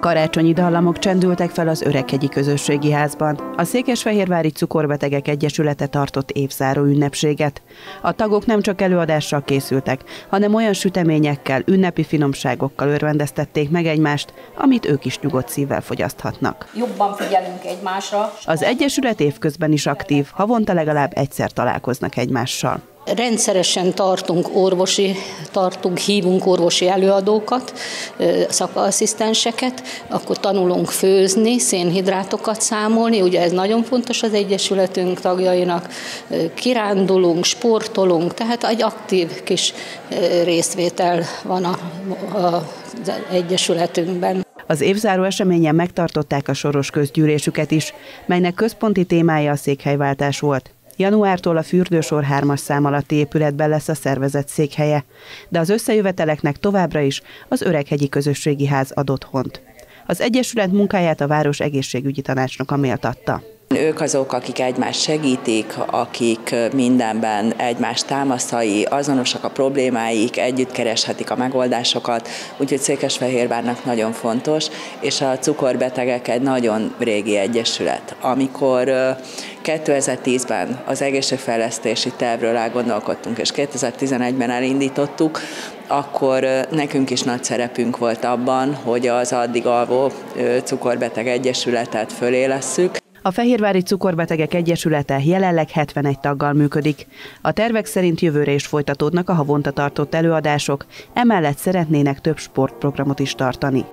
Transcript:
Karácsonyi dallamok csendültek fel az Öreghegyi Közösségi Házban. A Székesfehérvári Cukorbetegek Egyesülete tartott évzáró ünnepséget. A tagok nem csak előadással készültek, hanem olyan süteményekkel, ünnepi finomságokkal örvendeztették meg egymást, amit ők is nyugodt szívvel fogyaszthatnak. Jobban figyelünk egymásra. Az Egyesület évközben is aktív, havonta legalább egyszer találkoznak egymással. Rendszeresen tartunk orvosi, tartunk, hívunk orvosi előadókat, szakasszisztenseket, akkor tanulunk főzni, szénhidrátokat számolni, ugye ez nagyon fontos az Egyesületünk tagjainak, kirándulunk, sportolunk, tehát egy aktív kis részvétel van a, az Egyesületünkben. Az évzáró eseményen megtartották a soros közgyűlésüket is, melynek központi témája a székhelyváltás volt. Januártól a fürdősor 3-as szám alatti épületben lesz a szervezet székhelye, de az összejöveteleknek továbbra is az Öreghegyi Közösségi Ház adott hont. Az Egyesület munkáját a Város Egészségügyi Tanácsnoka méltatta. Ők azok, akik egymást segítik, akik mindenben egymást támaszai, azonosak a problémáik, együtt kereshetik a megoldásokat, úgyhogy Székesfehérvárnak nagyon fontos, és a cukorbetegek egy nagyon régi egyesület. Amikor 2010-ben az egészségfejlesztési tervről elgondolkodtunk, és 2011-ben elindítottuk, akkor nekünk is nagy szerepünk volt abban, hogy az addig alvó cukorbeteg egyesületet fölélesszük. A Fehérvári Cukorbetegek Egyesülete jelenleg 71 taggal működik. A tervek szerint jövőre is folytatódnak a havonta tartott előadások, emellett szeretnének több sportprogramot is tartani.